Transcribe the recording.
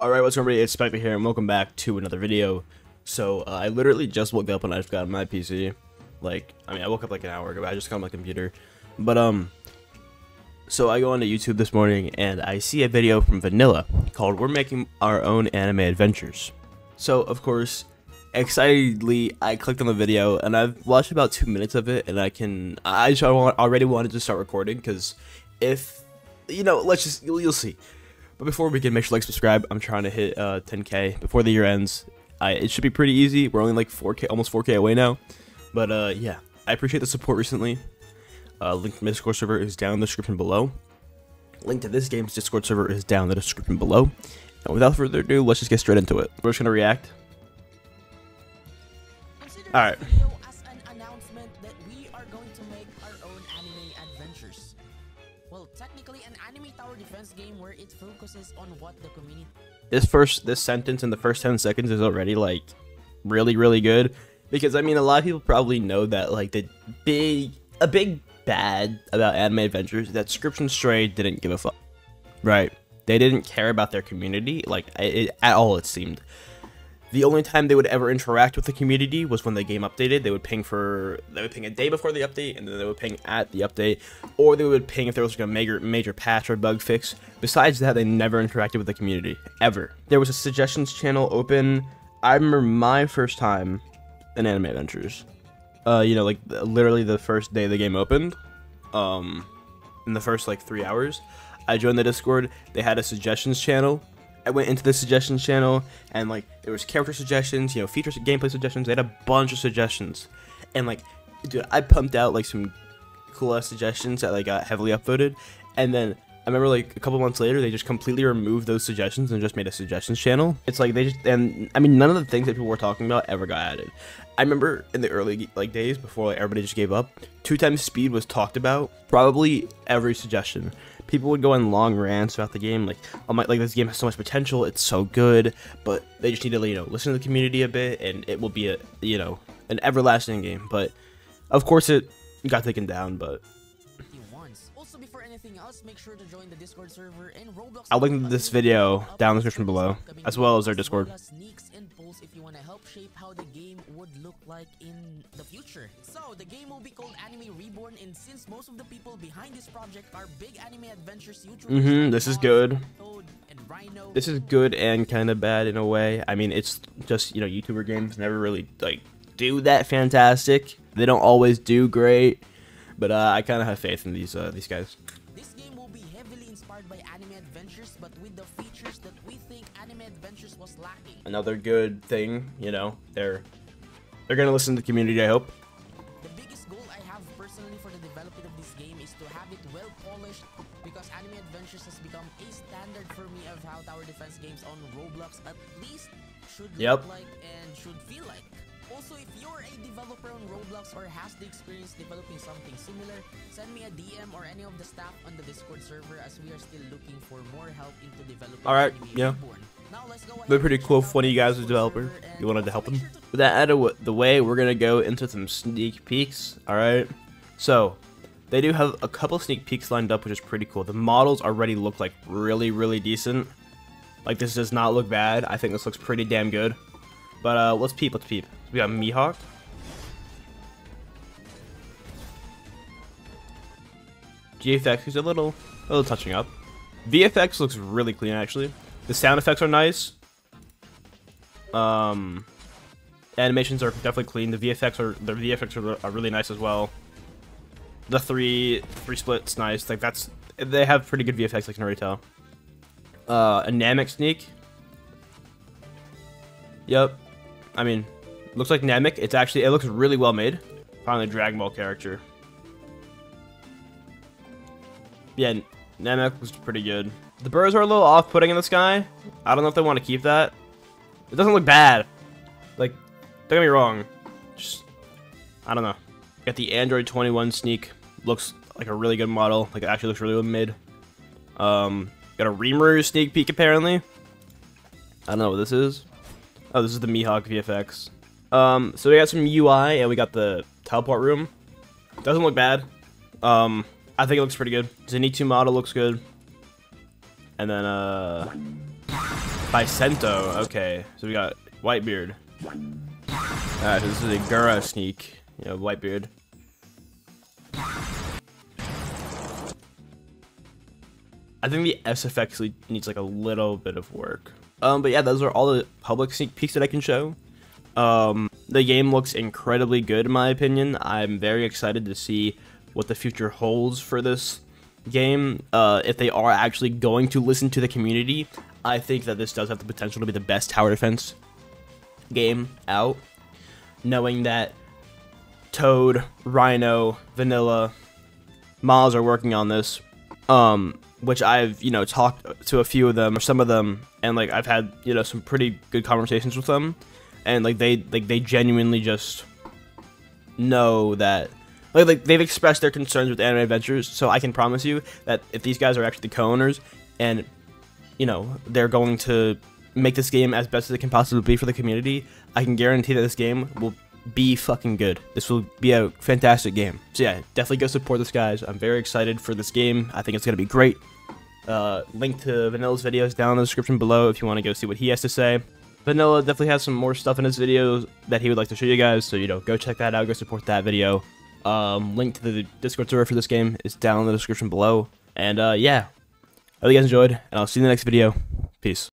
Alright, what's going on, it's Spectate here, and welcome back to another video. So, uh, I literally just woke up and I just got my PC. Like, I mean, I woke up like an hour ago, I just got on my computer. But, um, so I go onto YouTube this morning, and I see a video from Vanilla called We're Making Our Own Anime Adventures. So, of course, excitedly, I clicked on the video, and I've watched about two minutes of it, and I can, I already wanted to start recording, because if, you know, let's just, you'll see. But before we begin, make sure like, subscribe. I'm trying to hit uh, 10k before the year ends. I, it should be pretty easy. We're only like 4k, almost 4k away now. But uh, yeah, I appreciate the support recently. Uh, link to my Discord server is down in the description below. Link to this game's Discord server is down in the description below. And without further ado, let's just get straight into it. We're just gonna react. All right. Well, technically an anime tower defense game where it focuses on what the community This first this sentence in the first 10 seconds is already like really really good because I mean a lot of people probably know that like the big a big bad about anime adventures that Scripps and Stray didn't give a fuck. Right. They didn't care about their community like it, at all it seemed. The only time they would ever interact with the community was when the game updated. They would ping for they would ping a day before the update, and then they would ping at the update, or they would ping if there was like a major major patch or bug fix. Besides that, they never interacted with the community ever. There was a suggestions channel open. I remember my first time in Anime Adventures. Uh, you know, like literally the first day the game opened. Um, in the first like three hours, I joined the Discord. They had a suggestions channel I went into the suggestions channel and like there was character suggestions, you know, feature gameplay suggestions. They had a bunch of suggestions, and like, dude, I pumped out like some cool ass suggestions that like got heavily upvoted, and then I remember like a couple months later they just completely removed those suggestions and just made a suggestions channel. It's like they just and I mean none of the things that people were talking about ever got added. I remember in the early like days before like everybody just gave up, two times speed was talked about probably every suggestion people would go on long rants about the game, like, oh my, like this game has so much potential, it's so good, but they just need to, you know, listen to the community a bit, and it will be a, you know, an everlasting game. But of course, it got taken down, but. I'll link this video down in the description below, as well as our Discord if you want to help shape how the game would look like in the future. So, the game will be called Anime Reborn, and since most of the people behind this project are big anime adventures YouTubers, mm-hmm, this is good. This is good and kind of bad in a way. I mean, it's just, you know, YouTuber games never really, like, do that fantastic. They don't always do great, but uh, I kind of have faith in these uh, these guys. Another good thing, you know, they're they're gonna listen to the community. I hope. The biggest goal I have personally for the development of this game is to have it well polished, because anime adventures has become a standard for me of how tower defense games on Roblox at least should yep. look like and should feel like. Also, if you're a developer on Roblox or has the experience developing something similar, send me a DM or any of the staff on the Discord server as we are still looking for more help into developing Alright, yeah. They're pretty cool if one of you guys is a developer. You wanted to help them. With that out of the way, we're going to go into some sneak peeks. Alright. So, they do have a couple sneak peeks lined up, which is pretty cool. The models already look like really, really decent. Like, this does not look bad. I think this looks pretty damn good. But uh, let's peep, let's peep. We got Mihawk. GFX is a little, a little touching up. VFX looks really clean, actually. The sound effects are nice. Um, animations are definitely clean. The VFX are the VFX are, are really nice as well. The three three splits nice. Like that's they have pretty good VFX. I can already tell. Uh, a Namek sneak. Yep. I mean, looks like Namek. It's actually, it looks really well made. Finally, Dragon Ball character. Yeah, Namek was pretty good. The birds are a little off-putting in the sky. I don't know if they want to keep that. It doesn't look bad. Like, don't get me wrong. Just, I don't know. Got the Android 21 sneak. Looks like a really good model. Like, it actually looks really well made. Um, got a Rimuru sneak peek, apparently. I don't know what this is. Oh, this is the Mihawk VFX. Um, so we got some UI, and we got the teleport room. Doesn't look bad. Um, I think it looks pretty good. Zenitsu model looks good. And then, uh... Bisento. Okay, so we got Whitebeard. Alright, so this is a Gura sneak. You know, Whitebeard. I think the SFX needs like a little bit of work. Um, but yeah, those are all the public sneak peeks that I can show. Um, the game looks incredibly good in my opinion. I'm very excited to see what the future holds for this game. Uh, if they are actually going to listen to the community, I think that this does have the potential to be the best tower defense game out. Knowing that Toad, Rhino, Vanilla, Miles are working on this. Um, which I've, you know, talked to a few of them or some of them and like I've had, you know, some pretty good conversations with them and like they like they genuinely just know that like, like they've expressed their concerns with anime adventures, so I can promise you that if these guys are actually the co-owners and you know, they're going to make this game as best as it can possibly be for the community, I can guarantee that this game will be fucking good. This will be a fantastic game. So yeah, definitely go support this guys. I'm very excited for this game. I think it's to be great. Uh, link to Vanilla's videos down in the description below if you want to go see what he has to say. Vanilla definitely has some more stuff in his videos that he would like to show you guys, so you know, go check that out, go support that video. Um, link to the Discord server for this game is down in the description below. And uh, yeah, I hope you guys enjoyed, and I'll see you in the next video. Peace.